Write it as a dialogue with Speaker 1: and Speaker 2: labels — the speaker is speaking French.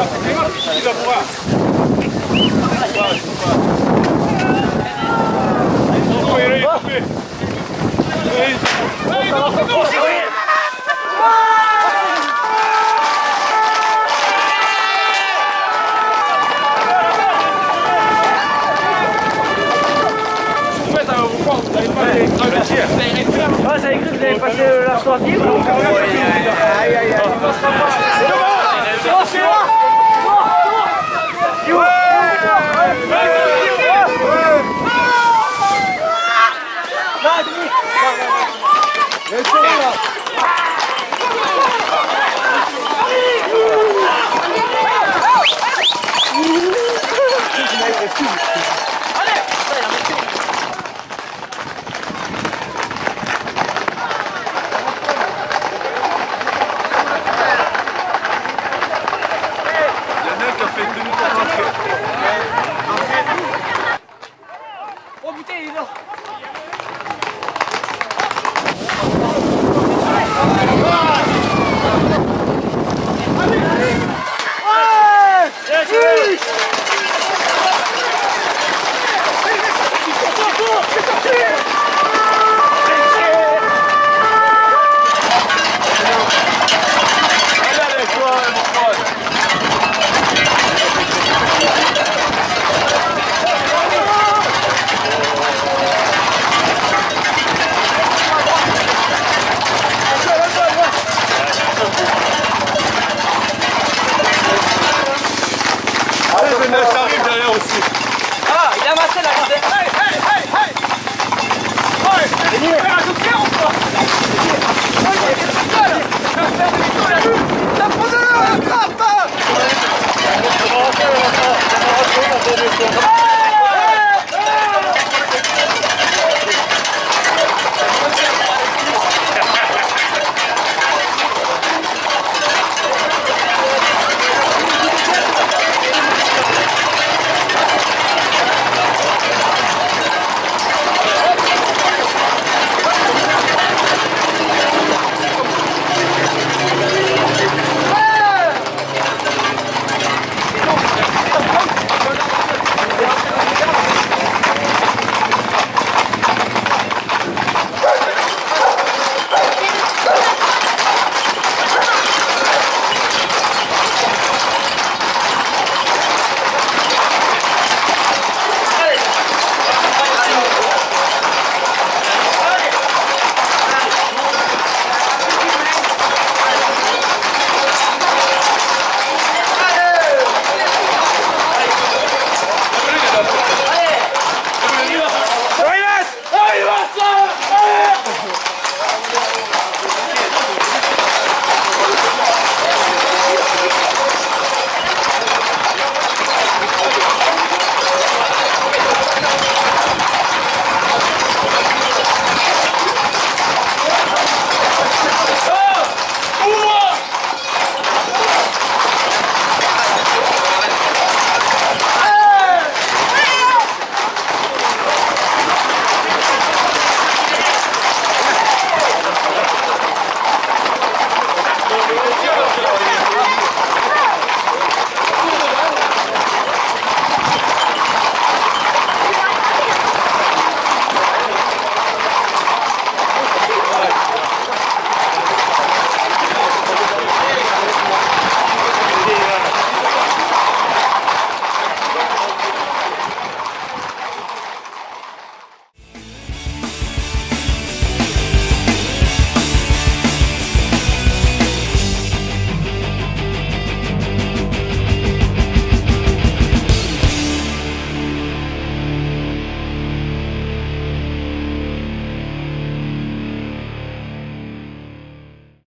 Speaker 1: Il va vous avez passé la Aïe, aïe, aïe. C'est moi Happy